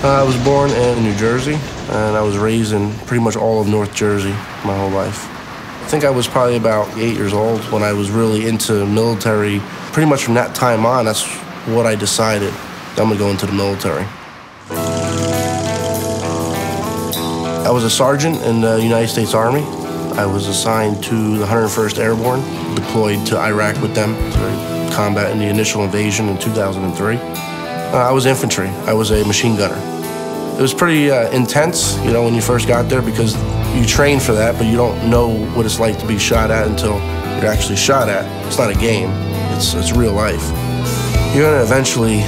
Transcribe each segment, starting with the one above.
Uh, I was born in New Jersey, and I was raised in pretty much all of North Jersey my whole life. I think I was probably about eight years old when I was really into military. Pretty much from that time on, that's what I decided. I'm gonna go into the military. I was a sergeant in the United States Army. I was assigned to the 101st Airborne, deployed to Iraq with them to combat in the initial invasion in 2003. Uh, I was infantry. I was a machine gunner. It was pretty uh, intense, you know, when you first got there because you train for that, but you don't know what it's like to be shot at until you're actually shot at. It's not a game. It's, it's real life. You're gonna eventually,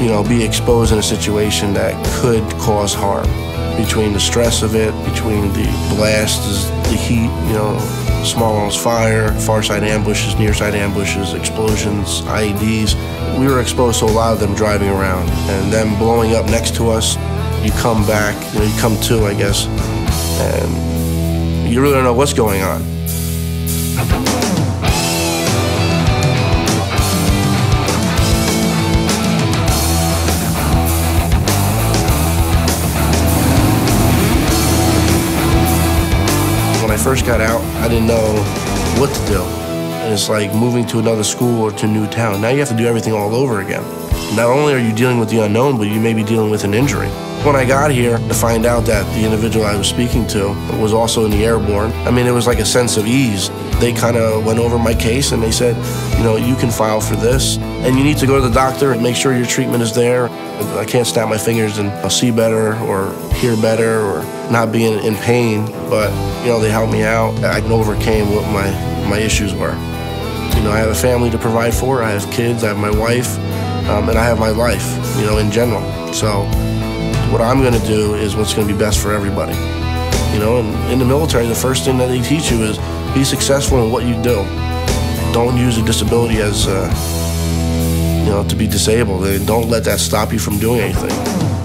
you know, be exposed in a situation that could cause harm between the stress of it, between the blasts, the heat, you know, small arms fire, far side ambushes, near side ambushes, explosions, IEDs. We were exposed to a lot of them driving around and them blowing up next to us. You come back, you know, you come to, I guess, and you really don't know what's going on. First got out, I didn't know what to do. And it's like moving to another school or to a new town. Now you have to do everything all over again. Not only are you dealing with the unknown, but you may be dealing with an injury. When I got here to find out that the individual I was speaking to was also in the airborne, I mean, it was like a sense of ease. They kind of went over my case and they said, you know, you can file for this, and you need to go to the doctor and make sure your treatment is there. I can't snap my fingers and I'll see better or hear better or not be in, in pain, but you know, they helped me out. I overcame what my, my issues were. You know, I have a family to provide for, I have kids, I have my wife, um, and I have my life, you know, in general. So what I'm gonna do is what's gonna be best for everybody. You know, and in the military, the first thing that they teach you is be successful in what you do. Don't use a disability as, uh, you know, to be disabled. And don't let that stop you from doing anything.